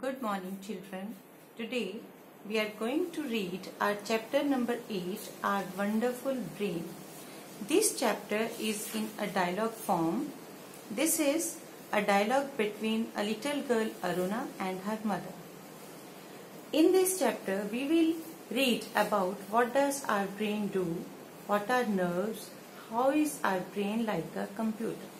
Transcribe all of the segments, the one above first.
Good morning, children. Today we are going to read our chapter number 8, Our Wonderful Brain. This chapter is in a dialogue form. This is a dialogue between a little girl Aruna and her mother. In this chapter, we will read about what does our brain do, what are nerves, how is our brain like a computer.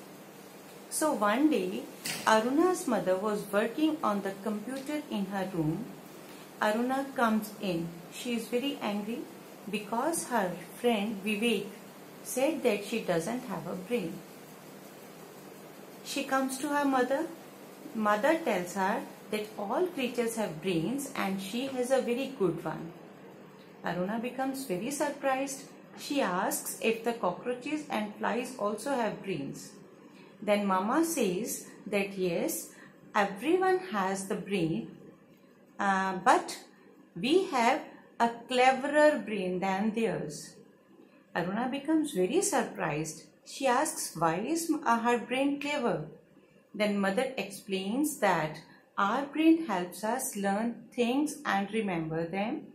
So one day, Aruna's mother was working on the computer in her room. Aruna comes in. She is very angry because her friend Vivek said that she doesn't have a brain. She comes to her mother. Mother tells her that all creatures have brains and she has a very good one. Aruna becomes very surprised. She asks if the cockroaches and flies also have brains. Then mama says that yes, everyone has the brain, uh, but we have a cleverer brain than theirs. Aruna becomes very surprised. She asks why is uh, her brain clever? Then mother explains that our brain helps us learn things and remember them.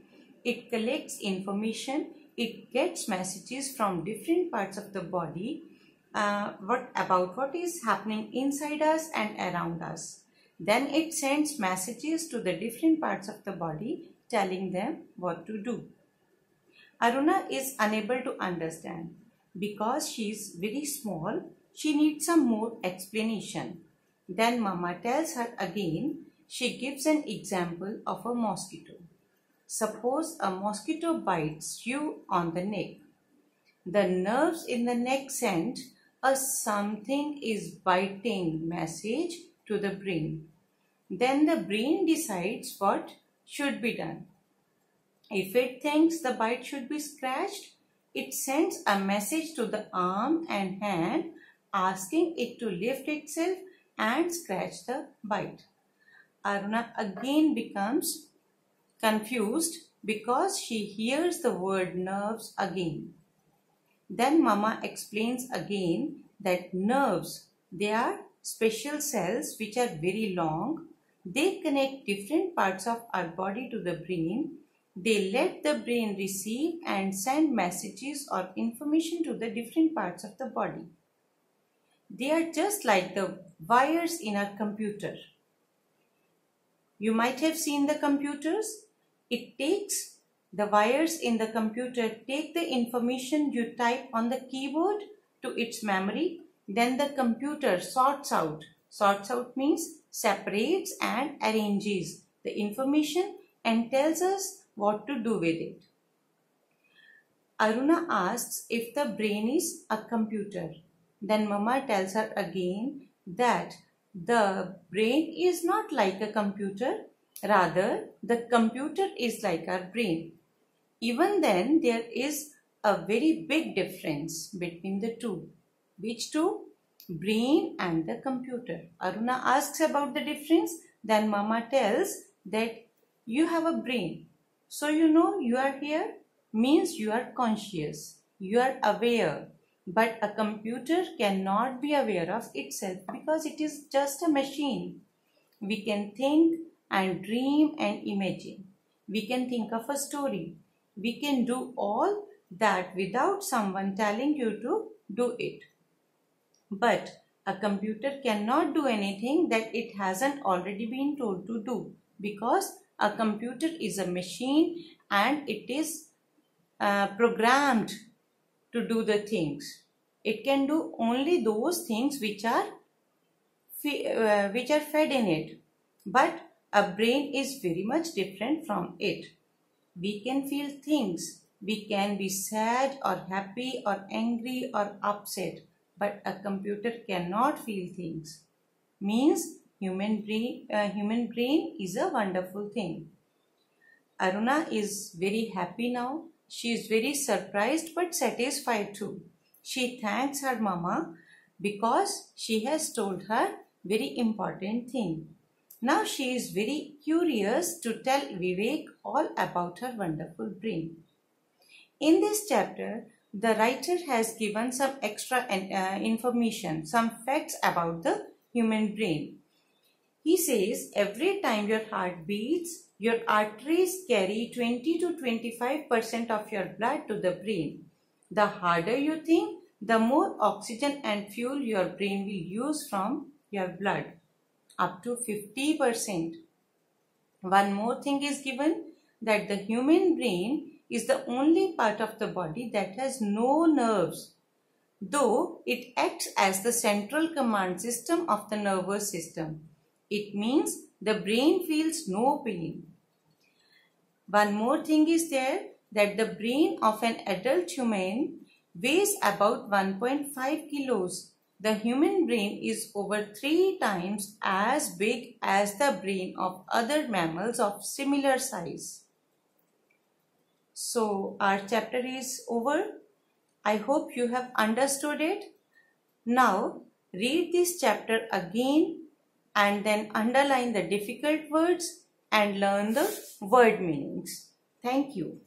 It collects information. It gets messages from different parts of the body uh, what about what is happening inside us and around us. Then it sends messages to the different parts of the body telling them what to do. Aruna is unable to understand because she is very small. She needs some more explanation. Then mama tells her again. She gives an example of a mosquito. Suppose a mosquito bites you on the neck. The nerves in the neck send a something is biting message to the brain. Then the brain decides what should be done. If it thinks the bite should be scratched, it sends a message to the arm and hand asking it to lift itself and scratch the bite. Aruna again becomes confused because she hears the word nerves again. Then mama explains again that nerves, they are special cells which are very long. They connect different parts of our body to the brain. They let the brain receive and send messages or information to the different parts of the body. They are just like the wires in our computer. You might have seen the computers. It takes the wires in the computer take the information you type on the keyboard to its memory. Then the computer sorts out. Sorts out means separates and arranges the information and tells us what to do with it. Aruna asks if the brain is a computer. Then Mama tells her again that the brain is not like a computer. Rather, the computer is like our brain. Even then, there is a very big difference between the two. Which two? Brain and the computer. Aruna asks about the difference. Then Mama tells that you have a brain. So you know you are here means you are conscious. You are aware. But a computer cannot be aware of itself because it is just a machine. We can think and dream and imagine. We can think of a story we can do all that without someone telling you to do it. But a computer cannot do anything that it hasn't already been told to do because a computer is a machine and it is uh, programmed to do the things. It can do only those things which are uh, which are fed in it. But a brain is very much different from it. We can feel things. We can be sad or happy or angry or upset. But a computer cannot feel things. Means human brain, uh, human brain is a wonderful thing. Aruna is very happy now. She is very surprised but satisfied too. She thanks her mama because she has told her very important thing. Now she is very curious to tell Vivek all about her wonderful brain. In this chapter, the writer has given some extra uh, information, some facts about the human brain. He says every time your heart beats, your arteries carry 20 to 25% of your blood to the brain. The harder you think, the more oxygen and fuel your brain will use from your blood, up to 50%. One more thing is given that the human brain is the only part of the body that has no nerves, though it acts as the central command system of the nervous system. It means the brain feels no pain. One more thing is there that the brain of an adult human weighs about 1.5 kilos. The human brain is over three times as big as the brain of other mammals of similar size. So our chapter is over. I hope you have understood it. Now read this chapter again and then underline the difficult words and learn the word meanings. Thank you.